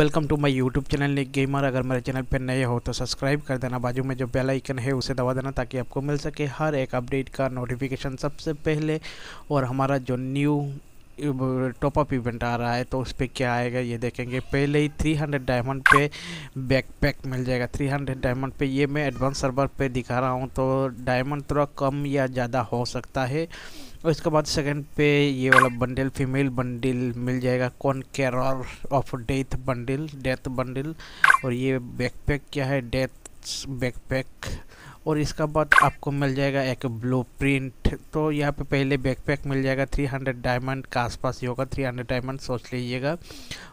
Welcome to my YouTube channel Nick gamer अगर मेरे channel पर नए हो तो सब्सक्राइब कर देना। बाजू में जो बेल आइकन है, उसे दबा देना ताकि आपको मिल सके हर एक अपडेट का नोटिफिकेशन सबसे पहले। और हमारा जो न्यू टॉपअप इवेंट आ रहा है तो उस पर क्या आएगा ये देखेंगे। पहले ही 300 डायमंड पे बैकपैक मिल जाएगा। 300 डायमंड पे ये मैं एडवांस सर्वर पे दिखा रहा हूँ तो डायमंड थोड़ा कम या ज़्यादा हो सकता है। और इसके बाद सेकंड पे ये वाला बंडल फीमेल बंडल मिल जाएगा। कौन carrier of death bundle death bundle और ये बैकपैक क्या है? डेथ बैकपैक और इसका बाद आपको मिल जाएगा एक ब्लू प्रिंट तो यहाँ पे पहले बैकपैक मिल जाएगा 300 डायमंड का आसपास ही होगा 300 डायमंड सोच लीजिएगा.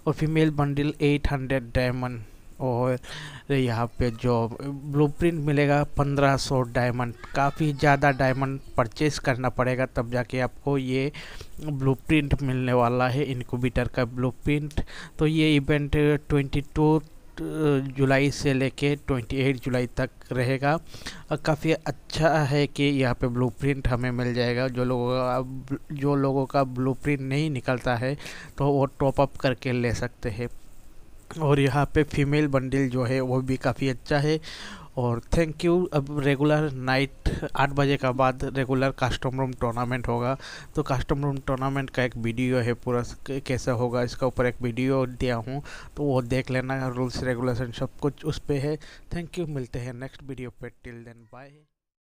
और फीमेल बंडल 800 डायमंड और यहाँ पे जो ब्लूप्रिंट मिलेगा 1500 डायमंड काफ़ी ज़्यादा डायमंड परचेज करना पड़ेगा तब जाके आपको ये ब्लूप्रिंट मिलने वाला है इनक्यूबेटर का ब्लूप्रिंट तो ये इवेंट 22 जुलाई से लेके 28 जुलाई तक रहेगा। और काफ़ी अच्छा है कि यहाँ पे ब्लूप्रिंट हमें मिल जाएगा। जो लोगों का जो लोगों का ब्लूप्रिंट नहीं निकलता है तो वो टॉप अप करके ले सकते हैं। और यहाँ पे फीमेल बंडल जो है, वो भी काफ़ी अच्छा है। और थैंक यू अब रेगुलर नाइट आठ बजे का बाद रेगुलर कस्टम रूम टूर्नामेंट होगा। तो कस्टम रूम टूर्नामेंट का एक वीडियो है पूरा कैसा होगा, इसका ऊपर एक वीडियो दिया हूँ। तो वो देख लेना रूल्स रेगुलेशन सब कुछ उस पर है। थैंक यू मिलते हैं नेक्स्ट वीडियो पे. Till then bye